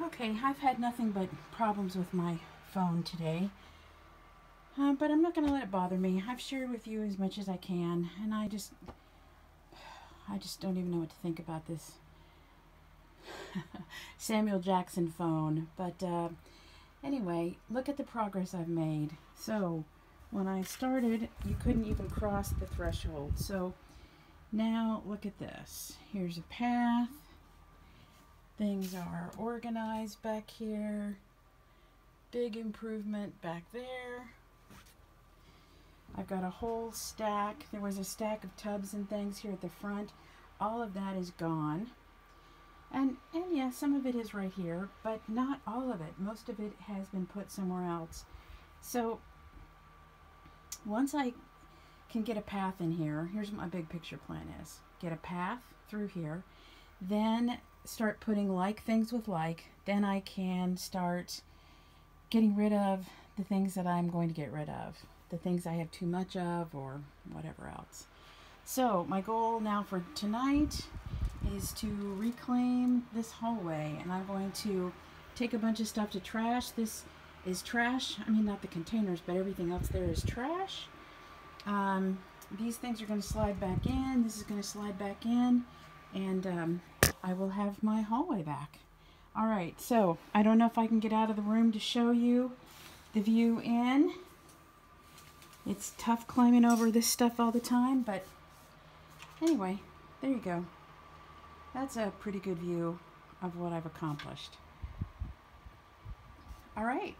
Okay, I've had nothing but problems with my phone today. Uh, but I'm not going to let it bother me. I've shared with you as much as I can, and I just, I just don't even know what to think about this Samuel Jackson phone. But uh, anyway, look at the progress I've made. So when I started, you couldn't even cross the threshold. So now look at this. Here's a path. Things are organized back here. Big improvement back there. I've got a whole stack. There was a stack of tubs and things here at the front. All of that is gone. And, and yeah, some of it is right here, but not all of it. Most of it has been put somewhere else. So once I can get a path in here, here's what my big picture plan is. Get a path through here, then start putting like things with like, then I can start getting rid of the things that I'm going to get rid of, the things I have too much of or whatever else. So my goal now for tonight is to reclaim this hallway and I'm going to take a bunch of stuff to trash. This is trash. I mean, not the containers, but everything else there is trash. Um, these things are going to slide back in. This is going to slide back in. And um, I will have my hallway back. All right, so I don't know if I can get out of the room to show you the view in. It's tough climbing over this stuff all the time, but anyway, there you go. That's a pretty good view of what I've accomplished. All right.